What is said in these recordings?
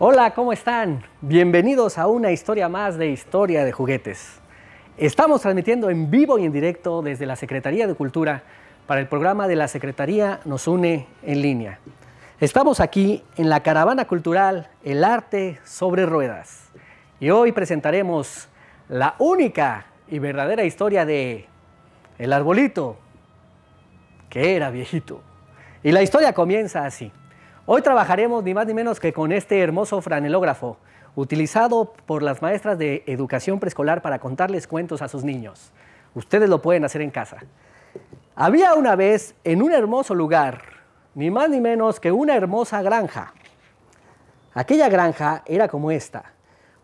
Hola, ¿cómo están? Bienvenidos a una historia más de Historia de Juguetes. Estamos transmitiendo en vivo y en directo desde la Secretaría de Cultura para el programa de la Secretaría Nos Une en línea. Estamos aquí en la caravana cultural El Arte sobre Ruedas y hoy presentaremos la única y verdadera historia de El Arbolito, que era viejito. Y la historia comienza así. Hoy trabajaremos ni más ni menos que con este hermoso franelógrafo, utilizado por las maestras de educación preescolar para contarles cuentos a sus niños. Ustedes lo pueden hacer en casa. Había una vez en un hermoso lugar, ni más ni menos que una hermosa granja. Aquella granja era como esta,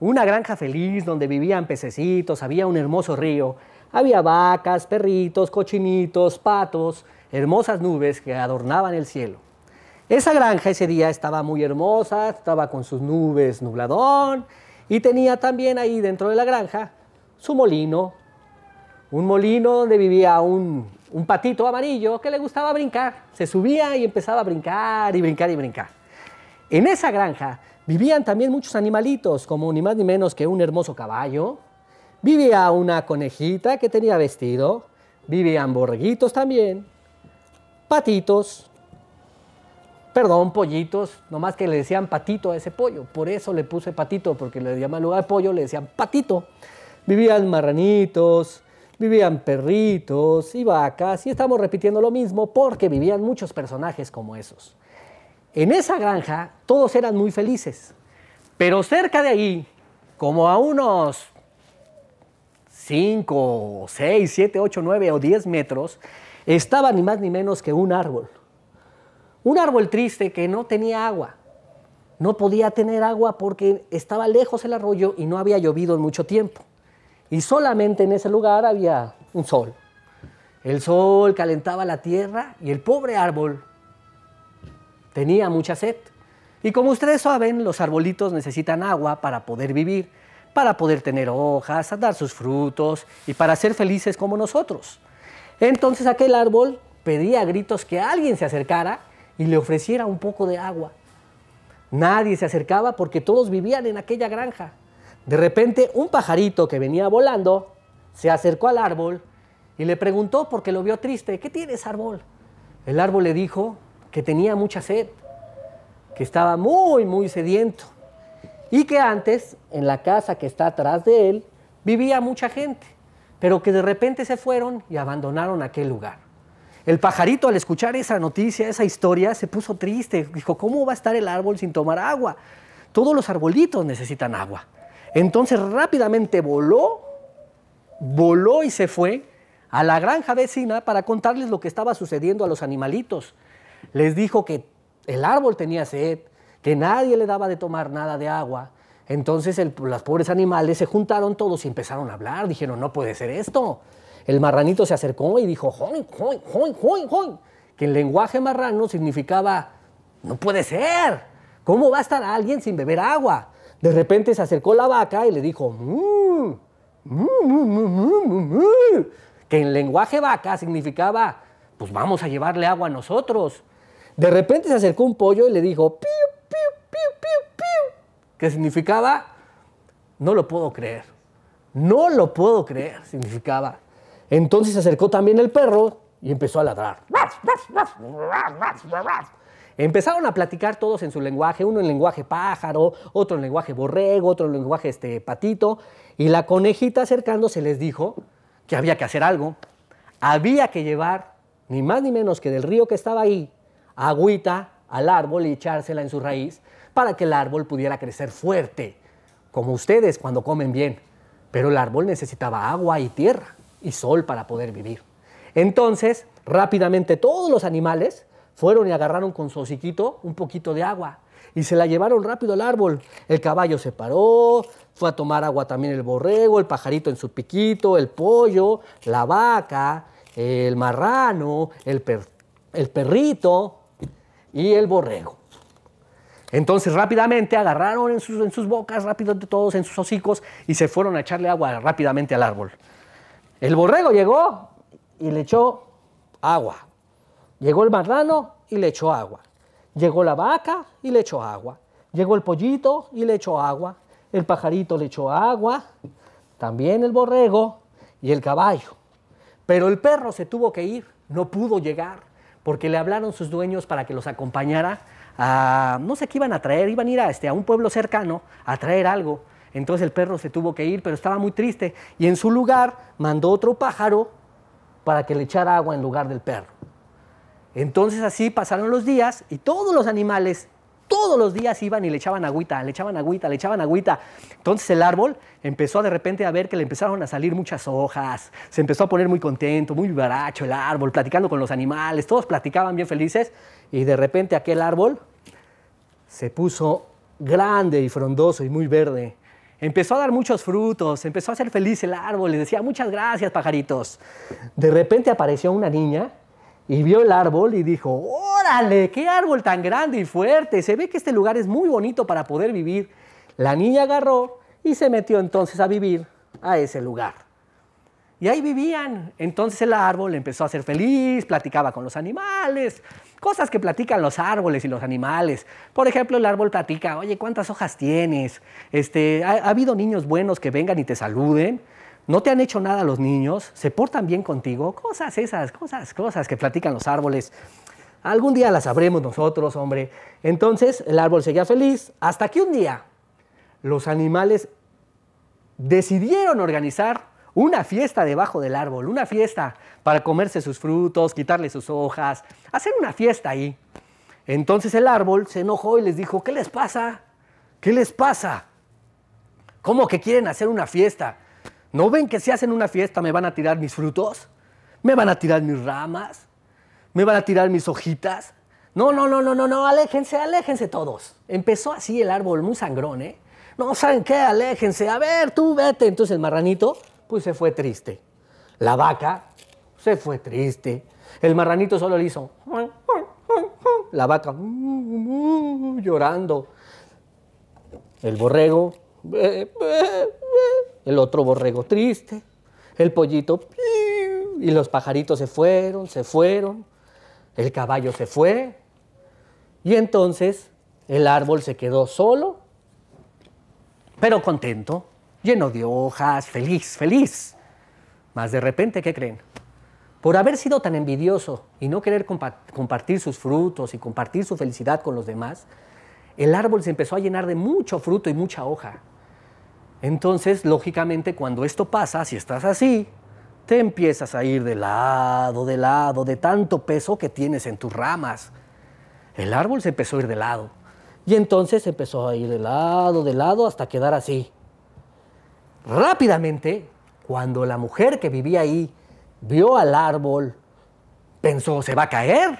una granja feliz donde vivían pececitos, había un hermoso río, había vacas, perritos, cochinitos, patos, hermosas nubes que adornaban el cielo. Esa granja ese día estaba muy hermosa, estaba con sus nubes nubladón y tenía también ahí dentro de la granja su molino, un molino donde vivía un, un patito amarillo que le gustaba brincar. Se subía y empezaba a brincar y brincar y brincar. En esa granja vivían también muchos animalitos, como ni más ni menos que un hermoso caballo. Vivía una conejita que tenía vestido. Vivían borreguitos también, patitos, perdón, pollitos, nomás que le decían patito a ese pollo. Por eso le puse patito, porque le llaman lugar pollo, le decían patito. Vivían marranitos, vivían perritos y vacas, y estamos repitiendo lo mismo porque vivían muchos personajes como esos. En esa granja todos eran muy felices, pero cerca de ahí, como a unos 5, 6, 7, 8, 9 o 10 metros, estaba ni más ni menos que un árbol. Un árbol triste que no tenía agua. No podía tener agua porque estaba lejos el arroyo y no había llovido en mucho tiempo. Y solamente en ese lugar había un sol. El sol calentaba la tierra y el pobre árbol tenía mucha sed. Y como ustedes saben, los arbolitos necesitan agua para poder vivir, para poder tener hojas, dar sus frutos y para ser felices como nosotros. Entonces aquel árbol pedía a gritos que alguien se acercara y le ofreciera un poco de agua. Nadie se acercaba porque todos vivían en aquella granja. De repente un pajarito que venía volando se acercó al árbol y le preguntó porque lo vio triste, ¿qué tienes árbol? El árbol le dijo que tenía mucha sed, que estaba muy, muy sediento y que antes en la casa que está atrás de él vivía mucha gente, pero que de repente se fueron y abandonaron aquel lugar. El pajarito al escuchar esa noticia, esa historia, se puso triste. Dijo, ¿cómo va a estar el árbol sin tomar agua? Todos los arbolitos necesitan agua. Entonces rápidamente voló, voló y se fue a la granja vecina para contarles lo que estaba sucediendo a los animalitos. Les dijo que el árbol tenía sed, que nadie le daba de tomar nada de agua. Entonces los pobres animales se juntaron todos y empezaron a hablar. Dijeron, no puede ser esto. El marranito se acercó y dijo, join, join, join, join, join, que en lenguaje marrano significaba, no puede ser, ¿cómo va a estar alguien sin beber agua? De repente se acercó la vaca y le dijo, mmm, que en lenguaje vaca significaba, pues vamos a llevarle agua a nosotros. De repente se acercó un pollo y le dijo, piu, piu, piu, piu, piu, que significaba, no lo puedo creer, no lo puedo creer, significaba. Entonces se acercó también el perro y empezó a ladrar. Empezaron a platicar todos en su lenguaje, uno en lenguaje pájaro, otro en lenguaje borrego, otro en lenguaje este, patito, y la conejita acercándose les dijo que había que hacer algo. Había que llevar, ni más ni menos que del río que estaba ahí, agüita al árbol y echársela en su raíz para que el árbol pudiera crecer fuerte, como ustedes cuando comen bien. Pero el árbol necesitaba agua y tierra y sol para poder vivir. Entonces, rápidamente todos los animales fueron y agarraron con su hociquito un poquito de agua y se la llevaron rápido al árbol. El caballo se paró, fue a tomar agua también el borrego, el pajarito en su piquito, el pollo, la vaca, el marrano, el, el perrito y el borrego. Entonces rápidamente agarraron en sus, en sus bocas, rápido todos en sus hocicos y se fueron a echarle agua rápidamente al árbol. El borrego llegó y le echó agua. Llegó el marrano y le echó agua. Llegó la vaca y le echó agua. Llegó el pollito y le echó agua. El pajarito le echó agua. También el borrego y el caballo. Pero el perro se tuvo que ir, no pudo llegar, porque le hablaron sus dueños para que los acompañara a, no sé qué iban a traer, iban a ir a, este, a un pueblo cercano a traer algo. Entonces el perro se tuvo que ir, pero estaba muy triste. Y en su lugar mandó otro pájaro para que le echara agua en lugar del perro. Entonces así pasaron los días y todos los animales, todos los días iban y le echaban agüita, le echaban agüita, le echaban agüita. Entonces el árbol empezó de repente a ver que le empezaron a salir muchas hojas, se empezó a poner muy contento, muy baracho el árbol, platicando con los animales, todos platicaban bien felices y de repente aquel árbol se puso grande y frondoso y muy verde. Empezó a dar muchos frutos, empezó a ser feliz el árbol, le decía muchas gracias pajaritos. De repente apareció una niña y vio el árbol y dijo, órale, qué árbol tan grande y fuerte, se ve que este lugar es muy bonito para poder vivir. La niña agarró y se metió entonces a vivir a ese lugar. Y ahí vivían. Entonces el árbol empezó a ser feliz, platicaba con los animales, cosas que platican los árboles y los animales. Por ejemplo, el árbol platica, oye, ¿cuántas hojas tienes? Este, ¿ha, ¿Ha habido niños buenos que vengan y te saluden? ¿No te han hecho nada los niños? ¿Se portan bien contigo? Cosas esas, cosas, cosas que platican los árboles. Algún día las sabremos nosotros, hombre. Entonces el árbol seguía feliz hasta que un día los animales decidieron organizar una fiesta debajo del árbol, una fiesta para comerse sus frutos, quitarle sus hojas, hacer una fiesta ahí. Entonces el árbol se enojó y les dijo, ¿qué les pasa? ¿Qué les pasa? ¿Cómo que quieren hacer una fiesta? ¿No ven que si hacen una fiesta me van a tirar mis frutos? ¿Me van a tirar mis ramas? ¿Me van a tirar mis hojitas? No, no, no, no, no, no, aléjense, aléjense todos. Empezó así el árbol muy sangrón, ¿eh? No, ¿saben qué? Aléjense, a ver, tú vete. Entonces el marranito, pues se fue triste. La vaca se fue triste. El marranito solo le hizo. La vaca llorando. El borrego el otro borrego triste, el pollito y los pajaritos se fueron, se fueron, el caballo se fue y entonces el árbol se quedó solo, pero contento, lleno de hojas, feliz, feliz. Mas de repente, ¿qué creen? Por haber sido tan envidioso y no querer compartir sus frutos y compartir su felicidad con los demás, el árbol se empezó a llenar de mucho fruto y mucha hoja. Entonces, lógicamente, cuando esto pasa, si estás así, te empiezas a ir de lado, de lado, de tanto peso que tienes en tus ramas. El árbol se empezó a ir de lado. Y entonces empezó a ir de lado, de lado, hasta quedar así. Rápidamente, cuando la mujer que vivía ahí vio al árbol, pensó, se va a caer.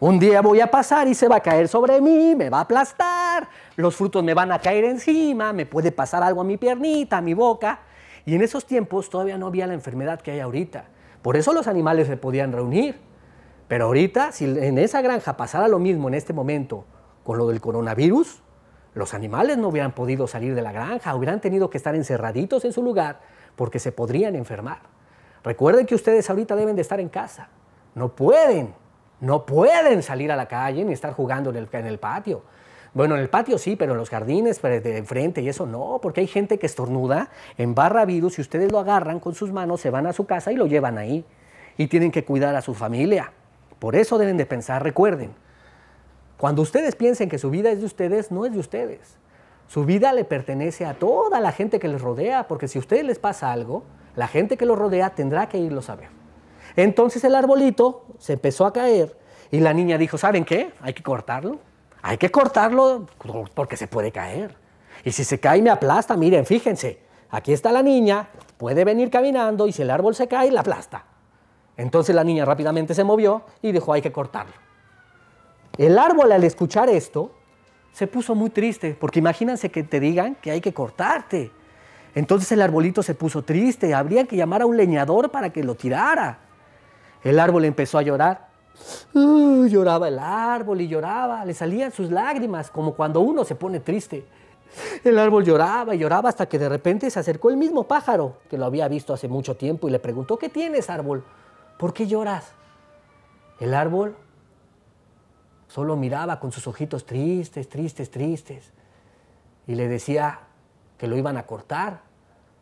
Un día voy a pasar y se va a caer sobre mí, me va a aplastar, los frutos me van a caer encima, me puede pasar algo a mi piernita, a mi boca. Y en esos tiempos todavía no había la enfermedad que hay ahorita. Por eso los animales se podían reunir. Pero ahorita, si en esa granja pasara lo mismo en este momento con lo del coronavirus, los animales no hubieran podido salir de la granja, hubieran tenido que estar encerraditos en su lugar porque se podrían enfermar. Recuerden que ustedes ahorita deben de estar en casa. No pueden no pueden salir a la calle ni estar jugando en el, patio. Bueno, en el patio sí, pero en los jardines de enfrente y eso no, porque hay gente que estornuda, embarra virus y ustedes lo agarran con sus manos, se van a su casa y lo llevan ahí. Y tienen que cuidar a su familia. Por eso deben de pensar, recuerden, cuando ustedes piensen que su vida es de ustedes, no es de ustedes. Su vida le pertenece a toda la gente que les rodea, porque si a ustedes les pasa algo, la gente que los rodea tendrá que irlo a saber. Entonces el arbolito se empezó a caer y la niña dijo, ¿saben qué? Hay que cortarlo. Hay que cortarlo porque se puede caer. Y si se cae me aplasta, miren, fíjense, aquí está la niña, puede venir caminando y si el árbol se cae, la aplasta. Entonces la niña rápidamente se movió y dijo, hay que cortarlo. El árbol al escuchar esto se puso muy triste, porque imagínense que te digan que hay que cortarte. Entonces el arbolito se puso triste, habría que llamar a un leñador para que lo tirara. El árbol empezó a llorar. lloraba el árbol y lloraba, le salían sus lágrimas, como cuando uno se pone triste. El árbol lloraba y lloraba hasta que de repente se acercó el mismo pájaro que lo había visto hace mucho tiempo y le preguntó, ¿qué tienes árbol? ¿Por qué lloras? El árbol solo miraba con sus ojitos tristes, tristes, tristes. y le decía que lo iban a cortar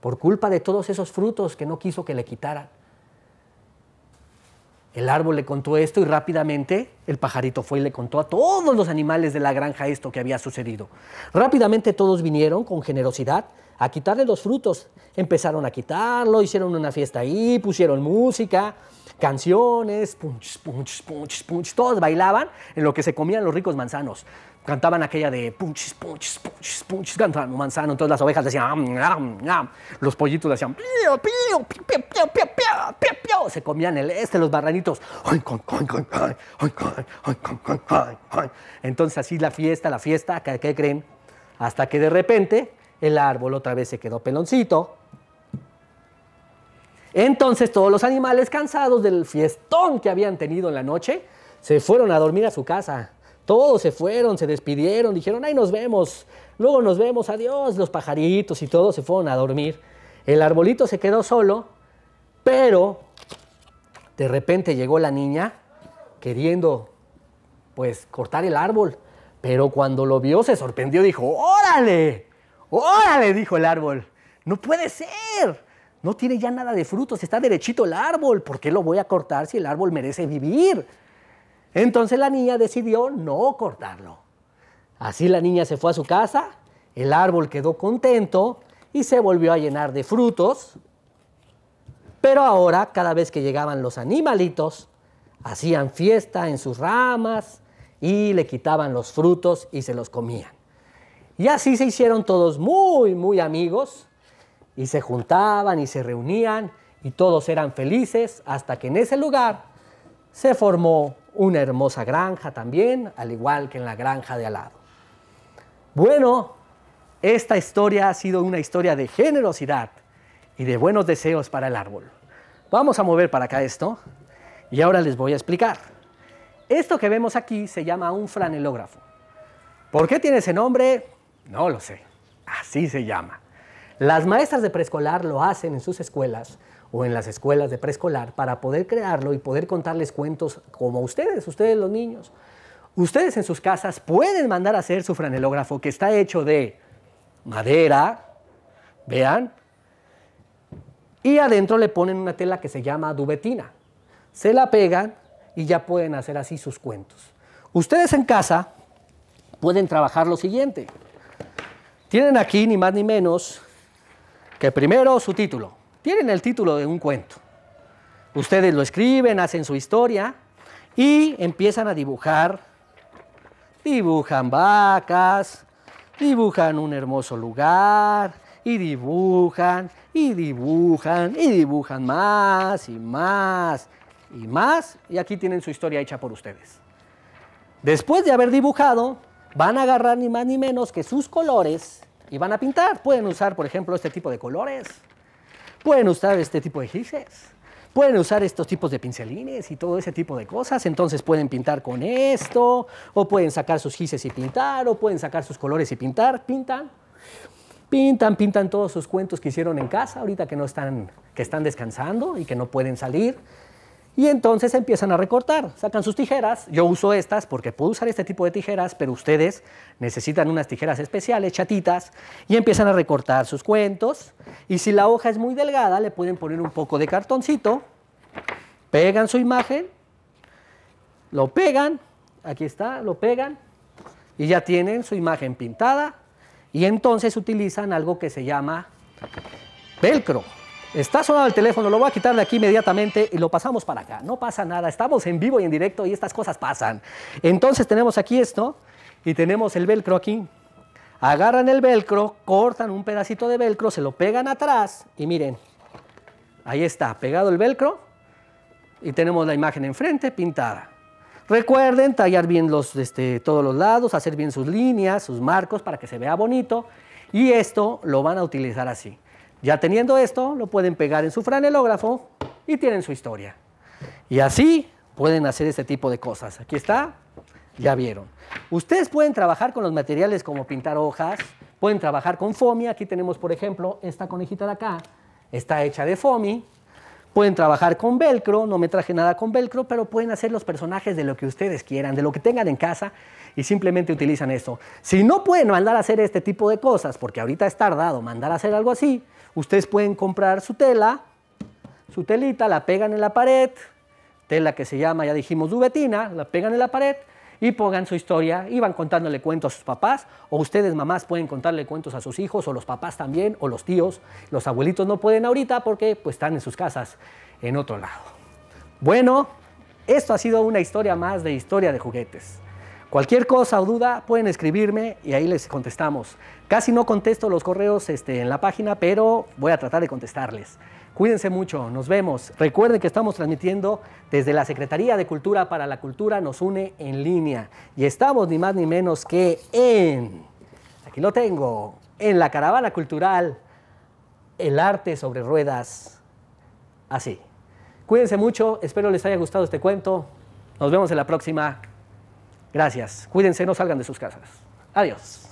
por culpa de todos esos frutos que no quiso que le quitaran. El árbol le contó esto y rápidamente el pajarito fue y le contó a todos los animales de la granja esto que había sucedido. Rápidamente todos vinieron con generosidad a quitarle los frutos. Empezaron a quitarlo, hicieron una fiesta ahí, pusieron música, canciones, punch, punch, punch, punch, todos bailaban en lo que se comían los ricos manzanos cantaban aquella de punches, punches, punches, punches, cantaban un manzano, entonces las ovejas decían, los pollitos decían, pío, se comían el este, los barranitos, entonces así la fiesta, la fiesta, ¿qué creen? Hasta que de repente el árbol otra vez se quedó peloncito. Entonces todos los animales cansados del fiestón que habían tenido en la noche se fueron a dormir a su casa. Todos se fueron, se despidieron, dijeron, ay, nos vemos, luego nos vemos, adiós, los pajaritos y todos se fueron a dormir. El arbolito se quedó solo, pero de repente llegó la niña queriendo, pues, cortar el árbol. Pero cuando lo vio se sorprendió, dijo, órale, órale, dijo el árbol, no puede ser, no tiene ya nada de frutos, está derechito el árbol, ¿por qué lo voy a cortar si el árbol merece vivir? Entonces la niña decidió no cortarlo. Así la niña se fue a su casa, el árbol quedó contento y se volvió a llenar de frutos. Pero ahora, cada vez que llegaban los animalitos, hacían fiesta en sus ramas y le quitaban los frutos y se los comían. Y así se hicieron todos muy, muy amigos y se juntaban y se reunían y todos eran felices hasta que en ese lugar se formó una hermosa granja también, al igual que en la granja de al lado. Bueno, esta historia ha sido una historia de generosidad y de buenos deseos para el árbol. Vamos a mover para acá esto y ahora les voy a explicar. Esto que vemos aquí se llama un franelógrafo. ¿Por qué tiene ese nombre? No lo sé. Así se llama. Las maestras de preescolar lo hacen en sus escuelas o en las escuelas de preescolar para poder crearlo y poder contarles cuentos como ustedes, ustedes los niños. Ustedes en sus casas pueden mandar a hacer su franelógrafo que está hecho de madera, vean, y adentro le ponen una tela que se llama dubetina. Se la pegan y ya pueden hacer así sus cuentos. Ustedes en casa pueden trabajar lo siguiente. Tienen aquí ni más ni menos que primero su título. Tienen el título de un cuento. Ustedes lo escriben, hacen su historia y empiezan a dibujar. Dibujan vacas, dibujan un hermoso lugar y dibujan y dibujan y dibujan más y más y más. Y aquí tienen su historia hecha por ustedes. Después de haber dibujado, van a agarrar ni más ni menos que sus colores y van a pintar. Pueden usar, por ejemplo, este tipo de colores. Pueden usar este tipo de gises, pueden usar estos tipos de pincelines y todo ese tipo de cosas. Entonces pueden pintar con esto, o pueden sacar sus gises y pintar, o pueden sacar sus colores y pintar, pintan. Pintan, pintan todos sus cuentos que hicieron en casa, ahorita que no están, que están descansando y que no pueden salir. Y entonces empiezan a recortar, sacan sus tijeras. Yo uso estas porque puedo usar este tipo de tijeras, pero ustedes necesitan unas tijeras especiales, chatitas, y empiezan a recortar sus cuentos. Y si la hoja es muy delgada, le pueden poner un poco de cartoncito, pegan su imagen, lo pegan, aquí está, lo pegan, y ya tienen su imagen pintada. Y entonces utilizan algo que se llama velcro. Está sonando el teléfono, lo voy a quitar de aquí inmediatamente y lo pasamos para acá. No pasa nada, estamos en vivo y en directo y estas cosas pasan. Entonces tenemos aquí esto y tenemos el velcro aquí. Agarran el velcro, cortan un pedacito de velcro, se lo pegan atrás y miren, ahí está, pegado el velcro y tenemos la imagen enfrente pintada. Recuerden tallar bien los, este, todos los lados, hacer bien sus líneas, sus marcos para que se vea bonito y esto lo van a utilizar así. Ya teniendo esto, lo pueden pegar en su franelógrafo y tienen su historia. Y así pueden hacer este tipo de cosas. Aquí está, ya vieron. Ustedes pueden trabajar con los materiales como pintar hojas, pueden trabajar con foamy. Aquí tenemos, por ejemplo, esta conejita de acá, está hecha de foamy. Pueden trabajar con velcro, no me traje nada con velcro, pero pueden hacer los personajes de lo que ustedes quieran, de lo que tengan en casa y simplemente utilizan esto. Si no pueden mandar a hacer este tipo de cosas, porque ahorita es tardado mandar a hacer algo así, ustedes pueden comprar su tela, su telita, la pegan en la pared, tela que se llama, ya dijimos, dubetina, la pegan en la pared y pongan su historia y van contándole cuentos a sus papás, o ustedes mamás pueden contarle cuentos a sus hijos, o los papás también, o los tíos. Los abuelitos no pueden ahorita porque pues, están en sus casas en otro lado. Bueno, esto ha sido una historia más de historia de juguetes. Cualquier cosa o duda pueden escribirme y ahí les contestamos. Casi no contesto los correos este, en la página, pero voy a tratar de contestarles. Cuídense mucho, nos vemos. Recuerden que estamos transmitiendo desde la Secretaría de Cultura para la Cultura nos une en línea. Y estamos ni más ni menos que en, aquí lo tengo, en la caravana cultural, el arte sobre ruedas, así. Cuídense mucho, espero les haya gustado este cuento. Nos vemos en la próxima. Gracias. Cuídense, no salgan de sus casas. Adiós.